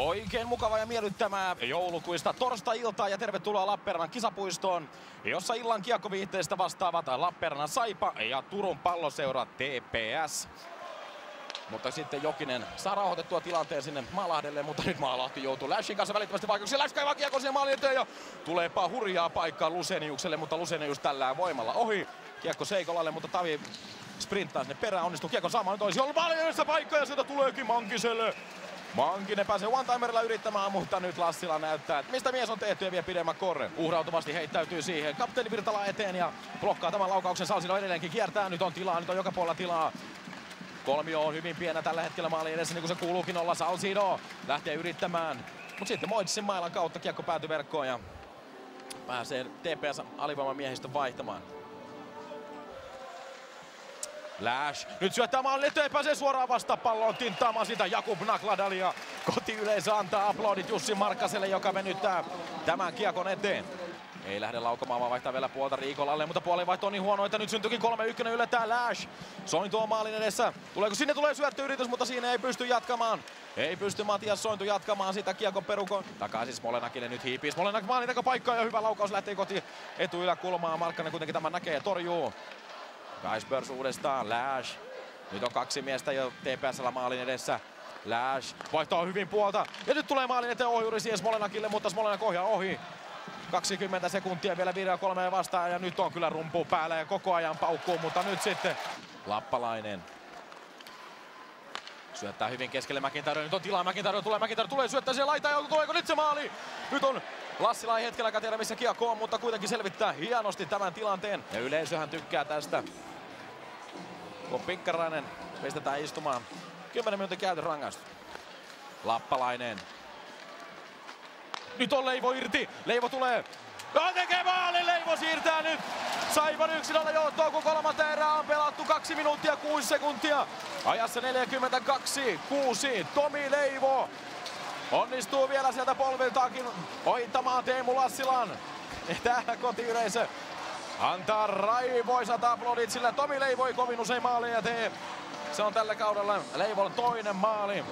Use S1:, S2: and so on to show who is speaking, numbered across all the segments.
S1: Oikein mukava ja miellyttämää joulukuista torstai-iltaa ja tervetuloa Lappeenrannan kisapuistoon, jossa illan kiekkoviihteestä vastaavat Lappeenrannan Saipa ja Turun palloseura TPS. Mutta sitten Jokinen saa rauhoitettua tilanteen sinne Maalahdelle, mutta nyt Maalahti joutuu Lashin kanssa välittömästi vaikeuksiin. Lash kaivaa kiekko siihen maalin eteen ja tuleepa hurjaa paikkaa Luseniukselle, mutta Lusenius tällä voimalla ohi. Kiekko Seikolalle, mutta Tavi sprinttaa sinne perään, onnistuu kiekko saamaan. Nyt olisi ollut paljon paikkaa ja sieltä tuleekin Mankiselle. Mankinen pääsee one-timerilla yrittämään, mutta nyt Lassila näyttää, että mistä mies on tehty ja vie pidemmän korre. Uhrautuvasti heittäytyy siihen. Kapteeni Virtala eteen ja blokkaa tämän laukauksen. Salsino edelleenkin kiertää. Nyt on tilaa, nyt on joka puolella tilaa. Kolmio on hyvin pienä tällä hetkellä maalin edessä, niin kuin se kuuluukin olla. Salsino lähtee yrittämään. Mutta sitten Moitsin mailan kautta kiekko päätyy verkkoon ja pääsee TPS alivoiman miehistön vaihtamaan. Lash. Nyt syöttää maalin eteen, pääsee suoraan vastapalloon tinttaamaan sitä Jakub Nakladal ja kotiyleisö antaa aplodit Jussi Markkaselle, joka venyttää tämän kiekon eteen. Ei lähde laukomaan, vaan vaihtaa vielä puolta Riikolalle, mutta puolivaihto on niin huono, että nyt syntyykin 3-1 yllättää Lash. Sointu on maalin edessä. Tuleeko sinne tulee syöttöyritys, mutta siinä ei pysty jatkamaan. Ei pysty Matias Sointu jatkamaan sitä kiekon perukon. Takaisin Smolenakille nyt hiipii. Smolenak maalin paikkaa ja hyvä laukaus lähtee koti etuyläkulmaa. Markkanen kuitenkin tämän näkee ja torjuu. Kaisbers uudestaan, Lash. Nyt on kaksi miestä jo TPSllä maalin edessä. Lash vaihtaa hyvin puolta. Ja nyt tulee maalin eteen ohjuri siihen Smolenakille, mutta Smolenak ohjaa ohi. 20 sekuntia vielä 5 kolmeen vastaan ja nyt on kyllä rumpu päällä ja koko ajan paukkuu, mutta nyt sitten Lappalainen. Syöttää hyvin keskelle Mäkintarjo, nyt on tilaa Mäkintarjo, tulee Mäkintarjo, tulee syöttää siihen laitaan, tuleeko nyt se maali? Nyt on Lassila ei hetkelläkään tiedä missä kiekko on, mutta kuitenkin selvittää hienosti tämän tilanteen. Ja yleisöhän tykkää tästä. Kun Pikkarainen pistetään istumaan. 10 minuutin käytön rangaistu. Lappalainen. Nyt on Leivo irti. Leivo tulee. Ja tekee maali. Leivo siirtää nyt. Saipan yksilöllä johtoon, kun kolmatta erää on pelattu 2 minuuttia 6 sekuntia. Ajassa 42 6 Tomi Leivo Onnistuu vielä sieltä polviltaakin ohittamaan Teemu Lassilan. Täällä kotiyleisö antaa raivoisat aplodit, sillä Tomi Leivoi kovin usein maaleja tee. Se on tällä kaudella Leivon toinen maali.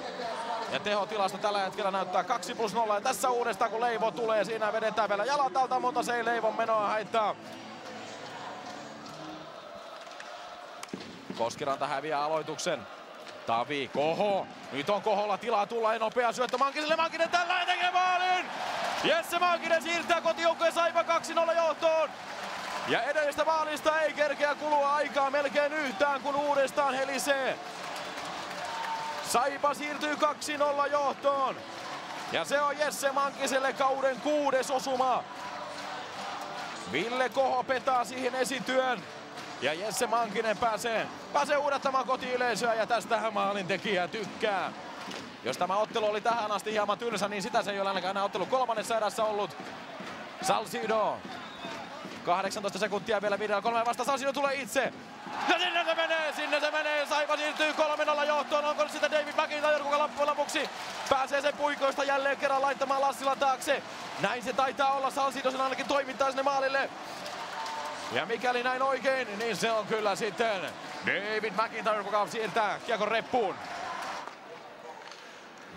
S1: Ja tehotilasto tällä hetkellä näyttää 2 plus 0. Ja tässä uudestaan kun Leivo tulee, siinä vedetään vielä jalat alta, mutta se ei Leivon menoa haittaa. Koskiranta häviää aloituksen. Tavi, Koho. Nyt on Koholla tilaa tulla ja nopea syöttö Mankiselle. Mankinen tällä tekee maalin! Jesse Mankinen siirtää kotijoukkojen Saipa 2-0 johtoon. Ja edellisestä maalista ei kerkeä kulua aikaa melkein yhtään, kun uudestaan helisee. Saipa siirtyy 2-0 johtoon. Ja se on Jesse Mankiselle kauden kuudes osuma. Ville Koho petaa siihen esityön. Ja Jesse Mankinen pääsee, pääsee uudattamaan kotiyleisöä ja tästähän maalintekijä tykkää. Jos tämä ottelu oli tähän asti hieman tylsä, niin sitä se ei ole ainakaan ottelu kolmannessa erässä ollut. Salcido. 18 sekuntia vielä viidellä kolme vasta. Salcido tulee itse. Ja sinne se menee, sinne se menee. Saipa siirtyy 3-0 johtoon. Onko sitä David McIntyre, kuka loppujen lopuksi pääsee sen puikoista jälleen kerran laittamaan Lassilan taakse. Näin se taitaa olla. Salcido sen ainakin toimittaa sinne maalille. Ja mikäli näin oikein, niin se on kyllä sitten David McIntyre, kuka siirtää kiekon reppuun.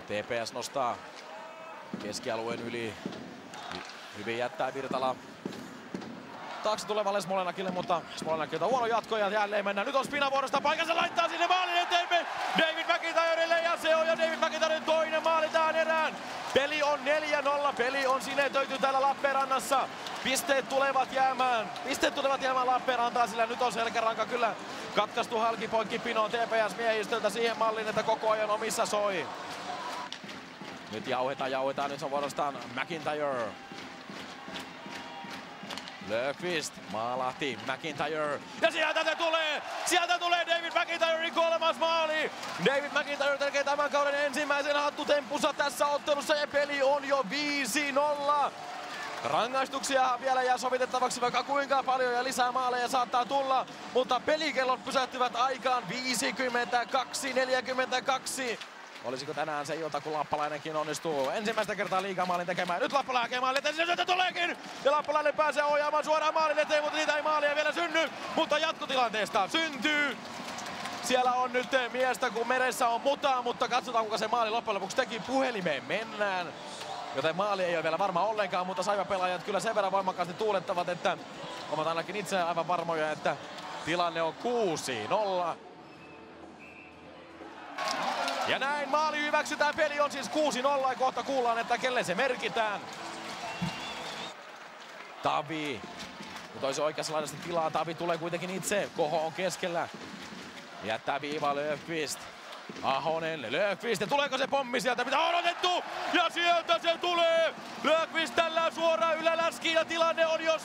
S1: TPS nostaa keskialueen yli. Hyvin jättää Virtala taakse tulevalle Smolenakille, mutta Smolenakilta huono jatko ja jälleen mennään. Nyt on Spina vuorosta paikassa, laittaa sinne maalin eteen David McIntyrelle ja se on jo David McIntyren toinen maali tähän erään. Peli on 4-0, peli on sinetöity täällä Lappeenrannassa. Pisteet tulevat jäämään, pisteet tulevat jäämään Lappeenrantaan, sillä nyt on selkäranka kyllä katkaistu halkipoikki pinoon TPS-miehistöltä siihen malliin, että koko ajan omissa soi. Nyt jauhetaan, jauhetaan, nyt se on vuorostaan McIntyre. Löfqvist, maalahti, McIntyre. Ja sieltä se tulee! Sieltä tulee David McIntyren kolmas maali! David McIntyre tekee tämän kauden ensimmäisen hattutemppunsa tässä ottelussa ja peli on jo 5-0. Rangaistuksia vielä jää sovitettavaksi vaikka kuinka paljon ja lisää maaleja saattaa tulla, mutta pelikellot pysähtyvät aikaan 52-42. Olisiko tänään se ilta, kun Lappalainenkin onnistuu ensimmäistä kertaa liigamaalin tekemään. Nyt Lappalainen hakee maalin eteen, se tuleekin! Ja Lappalainen pääsee ohjaamaan suoraan maalin eteen, mutta niitä ei maalia vielä synny. Mutta jatkotilanteesta syntyy. siellä on nyt miestä, kun meressä on mutaa, mutta katsotaan kuka se maali loppujen lopuksi teki. Puhelimeen mennään. Joten maali ei ole vielä varma ollenkaan, mutta Saipa-pelaajat kyllä sen verran voimakkaasti tuulettavat, että ovat ainakin itse aivan varmoja, että tilanne on 6-0. Ja näin maali hyväksytään. Peli on siis 6-0 ja kohta kuullaan, että kelle se merkitään. Tavi. Mutta olisi oikeassa laidassa tilaa. Tavi tulee kuitenkin itse. Koho on keskellä. Jättää viiva Löfqvist. Ahonen, Löfqvist, tuleeko se pommi sieltä, mitä on otettu, ja sieltä se tulee! Löfqvist tällä suoraan yläläski, ja tilanne on jo 7-0!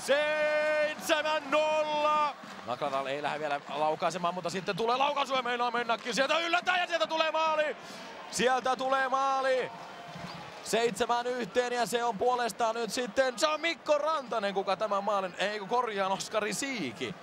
S1: Nakladal ei lähde vielä laukaisemaan, mutta sitten tulee laukaisu ja meinaa mennäkin. Sieltä yllätään ja sieltä tulee maali! Sieltä tulee maali! Seitsemän yhteen ja se on puolestaan nyt sitten, se on Mikko Rantanen, kuka tämän maalin, ei korjaan Oskari Siiki.